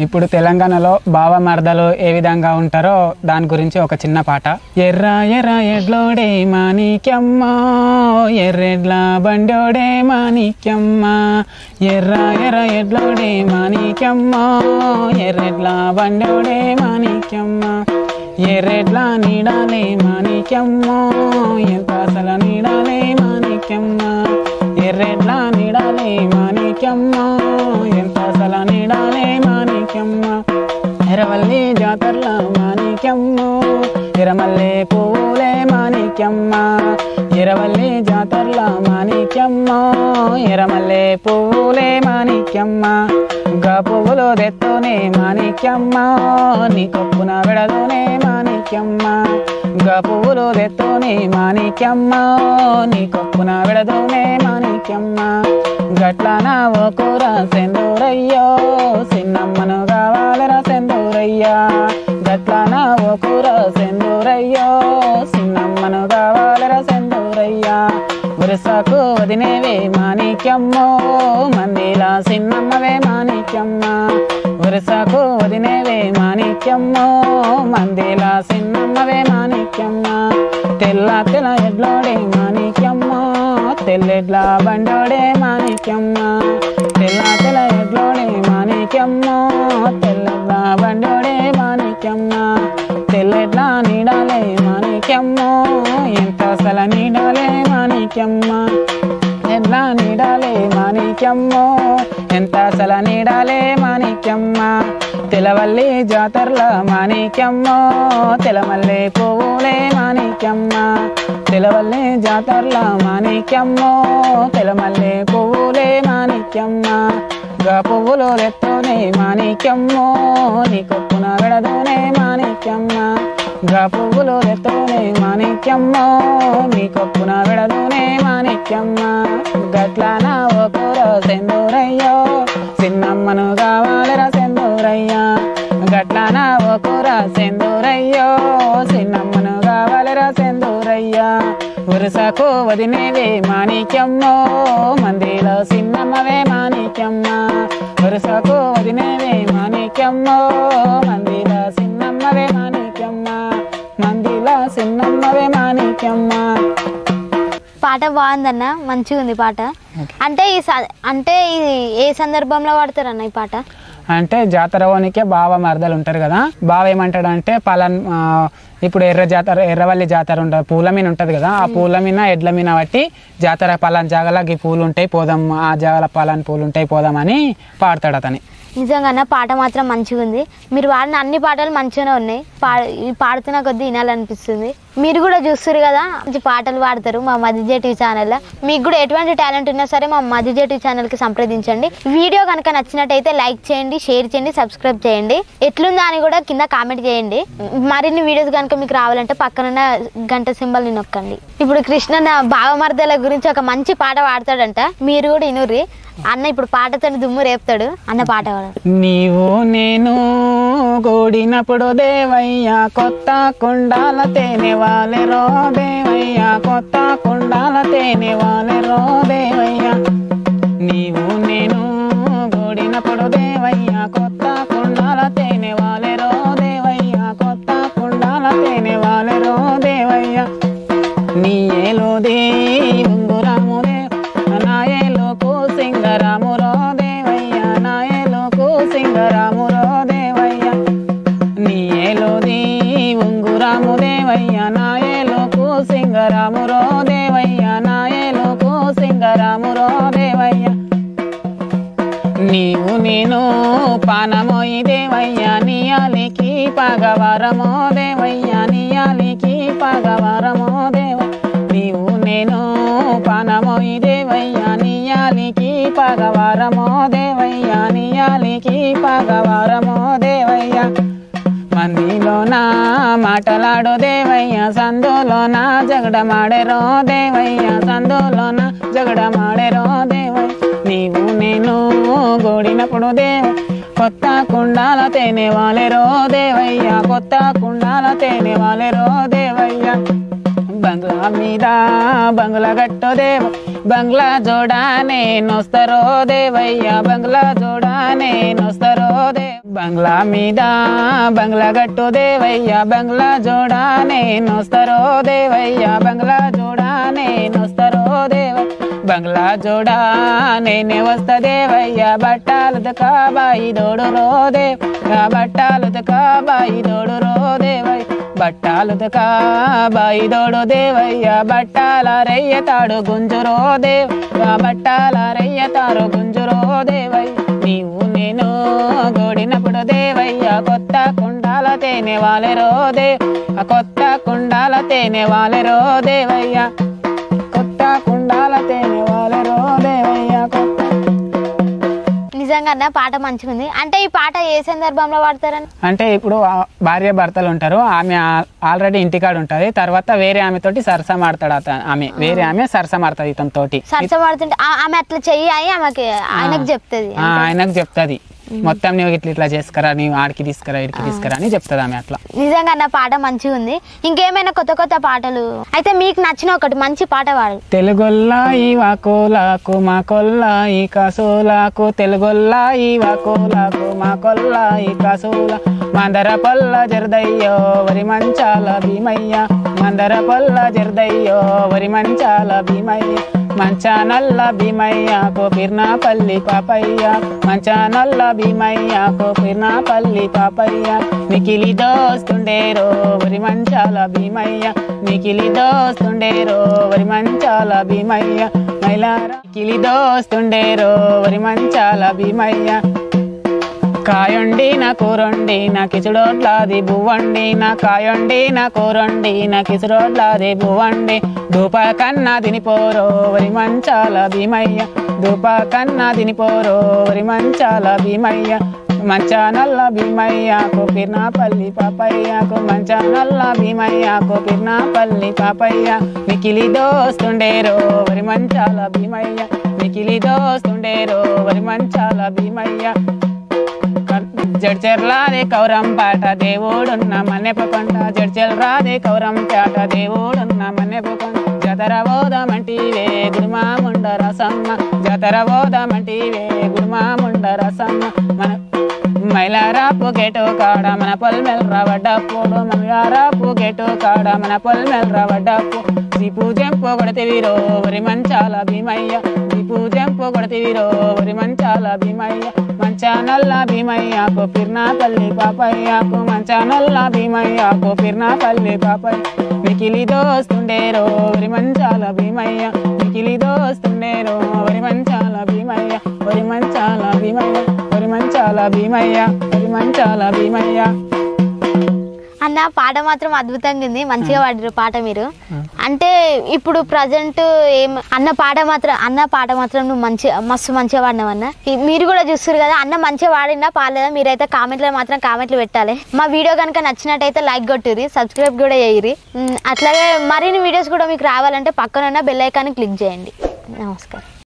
ఇప్పుడు తెలంగాణలో బావ మరదలు ఏ విధంగా ఉంటారో దాని గురించి ఒక చిన్న పాట. ఎర్ర ఎర్ర ఎడ్లోడే మాణిక్యమ్మ ఎర్రెడ్ల బండోడే మాణిక్యమ్మ ఎర్ర ఎర్ర ఎడ్లోడే మాణిక్యమ్మ ఎర్రెడ్ల బండోడే మాణిక్యమ్మ ఎర్రెడ్ల నీడాలే మాణిక్యమ్మ ఎంత అసలు నీడాలే మాణిక్యమ్మ ఎర్రెడ్ల నీడాలే మాణిక్యమ్మ ఎంత ఎరవల్లి జాతర్ల మాణిక్యమ్మ. ఇరమల్లి పువ్వులే మాణిక్యమ్మ. ఎరవల్లి జాతర్ల మాణిక్యమ్మ ఎరమల్లె పువ్వులే మాణిక్యమ్మ గా పువ్వులు దెత్తోనే మాణిక్యమ్మ నీ కప్పున వెడదోనే మాణిక్యమ్మ గా పువ్వులు దెత్తోనే మాణిక్యమ్మ నీ కప్పున వెడదోనే మాణిక్యమ్మ. గట్లన ఓ కూర సెందూరయ్యో సిన్నమ్మను కావాలరా సెందూరయ్యా. గట్లన ఓ కూర సెందూరయ్యో సిన్నమ్మను కావాలి సెందూరయ్యా వరుసకు వదినేవే మాణిక్యమ్మో. మందిలా సిన్నమ్మవే మాణిక్యమ్మ. వరుసకు వదినేవే మాణిక్యమ్మో. మందిలా సిన్నమ్మవే మాణిక్యమ్మ. తెల్ల తెల ఎడ్లోడే మాణిక్యమ్మ. తెల్లెడ్ల బండోడే మాణిక్యమ్మ. తెల్ల తెల ఎడ్ల మాణిక్యమ్మ. ఎంత అసల నీడాలే మాణిక్యమ్మ. తెలవల్లి జాతర్ల మాణిక్యమ్మ. తెలమల్లె పువ్వులే మాణిక్యమ్మ. తెలవల్లి జాతర్ల మాణిక్యమ్మ. తెలమల్లె పువ్వులే మాణిక్యమ్మ. గా పువ్వులు రెత్తోనే మాణిక్యమ్మ. నీ కొప్పున వెడదోనే మాణిక్యమ్మ. గా పువ్వులు రెత్తోనే మాణిక్యమ్మ నీ కొప్పున వెడదోనే మాణిక్యమ్మ. గట్లాన ఒకరో సెందూరయ్యో చిన్నమ్మను కావాలిరా సెందూరయ్యా. గట్లాన ఒకరా కూర సెందూరయ్యో చిన్నమ్మను కావాలిరా సెందూరయ్యా. ఉరుసకు వదినేవే మాణిక్యమ్మో మందిలో చిన్నమ్మవే మాణిక్యమ్మ. ఉరుసకు వదినేవే మాణిక్యమ్మో మందిలో బాగుందన్న మంచిగా ఉంది పాట. అంటే ఈ అంటే ఏ సందర్భంలో పాడతారన్న ఈ పాట? అంటే జాతర ఓనికే బావ మరదలు ఉంటారు కదా. బావ ఏమంటాడు అంటే పలాన్ ఇప్పుడు ఎర్ర జాతర ఎర్రవల్లి జాతర ఉంటుంది పూల మీద ఉంటుంది కదా. ఆ పూల మీద ఎడ్ల మీద బట్టి జాతర పలాన్ జాగల ఈ పూలు ఉంటాయి పోదాం ఆ జాగల పలాన్ పూలు ఉంటాయి పోదాం అని పాడతాడు అతని నిజంగా పాట మాత్రం మంచిగా ఉంది. మీరు పాడిన అన్ని పాటలు మంచిగానే ఉన్నాయి. పా పాడుతున్న కొద్దీ వినాలనిపిస్తుంది. మీరు కూడా చూస్తారు కదా మంచి పాటలు పాడతారు మా మదిజే టీవీ ఛానల్లో. మీకు కూడా ఎటువంటి టాలెంట్ ఉన్నా సరే మా మదిజే టీవీ ఛానల్కి సంప్రదించండి. వీడియో కనుక నచ్చినట్టయితే లైక్ చేయండి షేర్ చేయండి సబ్స్క్రైబ్ చేయండి. ఎట్లుందా అని కూడా కింద కామెంట్ చేయండి. మరిన్ని వీడియోస్ కనుక మీకు రావాలంటే పక్కనున్న గంట సింబల్ని నొక్కండి. ఇప్పుడు కృష్ణ భావమర్దల గురించి ఒక మంచి పాట పాడతాడంట. మీరు కూడా ఇనుర్రి అన్న ఇప్పుడు పాటతో దుమ్ము రేపుతాడు. అన్న పాట నీవు నేను కూడినప్పుడు దేవయ్యా కొత్త కుండాల తేనె వాలెరో దేవయ్యా కొత్త కుండాల తేనె వాలెరో దేవయ్యా. నీవు నేను కూడినప్పుడు దేవయ్యా కొత్త కుండాల తేనె వాలెరో దేవయ్యా కొత్త కుండాల తేనె వాలెరో దేవయ్యా. నీ ఏలోదే ఉంగురాముదే సింగరామురో దేవయ్య నీవు నేను పానమోయి దేవయ్య నియాలికి పగవరమో దేవయ్య నియాలికి పగవరమో దేవ. నీవు నేను పానమోయి దేవయ్య నియాలికి పగవరమో దేవయ్య నియాలికి పగవరమో దేవయ్య. నా మాటలాడో దేవయ్య సందులోన జగడమాడెరో దేవయ్య నా జగడమాడెరో దేవయ్య నీవు నేను గూడినప్పుడు దేవ కొత్త కుండాల తేనె వాలెరో దేవయ్య కొత్త కుండాల తేనె వాలెరో దేవయ్య బంగ్లా మీద బంగ్లా గట్టో దేవ బంగ్లా జోడానే నొస్తరో దేవయ్య బంగ్లా జోడానే నొస్తరో దే బంగ్లా మీద బంగ్లా గట్టు దేవయ్య బంగ్లా జోడానే నొస్తరో దేవయ్య బంగ్లా జోడానే నొస్తరో దేవ బంగ్లా జోడా నేనే వస్తా దేవయ్యా బట్టాలు కాబాయి దోడు రో దేవ్ బట్టాలు బాయి దోడు రో దేవయ్య బట్టాలు బాయి దోడు దేవయ్యా బట్టాల రెయ్యతాడు గుంజురో దేవ్ బట్టాల రయ్యతాడు గుంజురో దేవయ్య నీవు నేను గోడినప్పుడు దేవయ్యా కొత్త కుండాల తేనే వాళ్ళ దేవ్ ఆ కొత్త కుండాల తేనే వాళ్ళ రోదేవయ్యా కుండాల తేనె వాలెరో దేవయ్య కొత్త నిజంగా అన్న పాట మంచిగా ఉంది అంటే ఈ పాట ఏ సందర్భంలో పాడతారని? అంటే ఇప్పుడు భార్య భర్తలు ఉంటారు. ఆమె ఆల్రెడీ ఇంటికాడ ఉంటది. తర్వాత వేరే ఆమె తోటి సరసం ఆడతాడు ఆమె. వేరే ఆమె సరసం ఆడుతుంది ఇతని తోటి సరస పాడుతుంటే ఆ- ఆమె అట్లా చెయ్యి అని ఆమెకి ఆయనకు చెప్తుంది. ఆయనకు చెప్తుంది. మొత్తం నువ్వు ఇట్లా ఇట్లా చేసుకురా నీవు ఆడికి తీసుకురా ఇడికి తీసుకురా అని చెప్తుంది ఆమె అట్లా. నిజంగా అన్న పాట మంచిగా ఉంది. ఇంకేమైనా కొత్త కొత్త పాటలు? అయితే మీకు నచ్చిన ఒకటి మంచి పాట పాడు తెలుగొల్లా ఈ వాకోలాకు మా కొల్లా ఈ కసోలాకు తెలుగొల్లా ఈ వాకోలాకు మా కొల్లా ఈ కసోల. మందర పొల్ల జరదయ్యో వరి మంచాల భీమయ్య. మందర పొల్ల జరదయ్యో వరి మంచాల భీమయ్య. మంచానల్ల భీమయ్య పిర్నాపల్లి పాపయ్య మంచానల్ల భీమయ్య కోపిర్నాపల్లి పాపయ్య. మికిలి దోస్తుండేరో వరి మంచాల భీమయ్య మికిలి దోస్తుండేరో వరి మంచాల భీమయ్య మైలారా మికిలి దోస్తుండేరో వరి మంచాల భీమయ్య కాయండి నా కూరండి నా కిచుడోట్లాది బువ్వండి నా కాయండి నా కూరండి నా కిచుడోట్లాది బువ్వండి. ధూప కన్నా తినిపోరో వరి మంచాల భీమయ్య. ధూప కన్నా తినిపోరో వరి మంచాల భీమయ్య. మంచానల్ల భీమయ్యకు పిర్నాపల్లి పాపయ్యకు మంచానల్ల భీమయ్య పిర్నాపల్లి పాపయ్య. మికిలి దోస్తుండేరో వరి మంచాల భీమయ్య. మికిలి దోస్తుండేరో వరి మంచాల భీమయ్య. జడ్చెర్లాదే కౌరం పాట దేవుడున్న మన్నెప కొంట కౌరం పాట దేవుడున్న మన్నెపకొంట జతర బోధమంటివే గురుమాముండ రసమ్మ. జతర బోధమంటివే గురుమాముండ రసమ్మ. మన మైలారా గేటు కాడ మన పొల్మెల్ రవడ్డప్పుడు మైలారాపు గేటు కాడ మన పొల్మెల్ రవడ్డప్పు దీపు జంపు కొడతివిరో వరి మంచాల భీమయ్య. దీపు జంపు కొడతివిరో వరి మంచాల భీమయ్య. మంచానల్ల భీమయ్యకు పిర్నాపల్లి పాపయ్యకు మంచానల్ల భీమయ్యకు పిర్నాపల్లి పాపయ్య. మికిలి దోస్తుండేరో వరి మంచాల భీమయ్య. మికిలి దోస్తుండేరో వరి మంచాల భీమయ్య. వరి మంచాల భీమయ్య వరి మంచాల భీమయ్య వరి మంచాల భీమయ్య. అన్న పాట మాత్రం అద్భుతంగా ఉంది. మంచిగా పాడారు పాట మీరు. అంటే ఇప్పుడు ప్రజెంట్ ఏం అన్న పాట మాత్రం అన్న పాట మాత్రం నువ్వు మంచి మస్తు మంచిగా పాడినావు అన్న. మీరు కూడా చూస్తారు కదా అన్న మంచిగా పాడినా పాడలేదా? మీరైతే కామెంట్లో మాత్రం కామెంట్లు పెట్టాలి. మా వీడియో కనుక నచ్చినట్టయితే లైక్ కొట్టుర్రి సబ్స్క్రైబ్ కూడా చేయరి అట్లాగే మరిన్ని వీడియోస్ కూడా మీకు రావాలంటే పక్కన ఉన్న బెల్ ఐకాన్ క్లిక్ చేయండి. నమస్కారం.